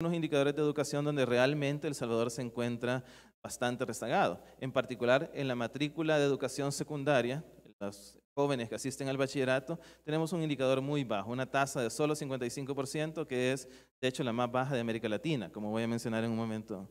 unos indicadores de educación donde realmente El Salvador se encuentra bastante rezagado. En particular, en la matrícula de educación secundaria, los jóvenes que asisten al bachillerato, tenemos un indicador muy bajo, una tasa de solo 55%, que es de hecho la más baja de América Latina, como voy a mencionar en un momento